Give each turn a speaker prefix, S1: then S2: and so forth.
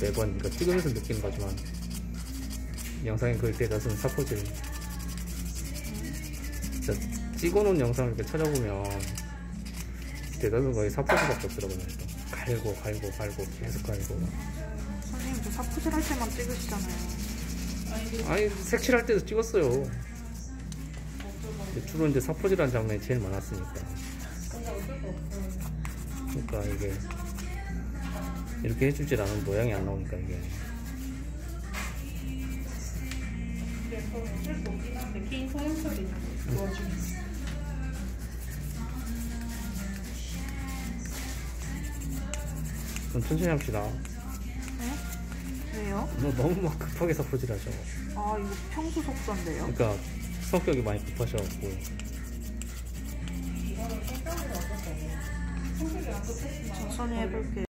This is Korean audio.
S1: 매번 이거 찍으면서 느끼는 거지만 영상에 거의 대다수는 사포질 진짜 찍어놓은 영상을 이렇게 찾아보면 대다수 거의 사포질밖에 없더라고요. 그러니까 갈고 갈고 갈고 계속 갈고.
S2: 선생님 저 사포질 할 때만 찍으시잖아요.
S1: 아니 색칠할 때도 찍었어요. 주로 이제 사포질한 장면이 제일 많았으니까. 그러니까 이게 이렇게 해주질 않은 모양이 안 나오니까 이게. 좀 천천히 합시다
S2: 네? 왜요?
S1: 너 너무 막 급하게 사포질 하셔
S2: 아 이거 평소 속도인데요.
S1: 그러니까 성격이 많이 급하셔갖고
S2: 천천히 해볼게요.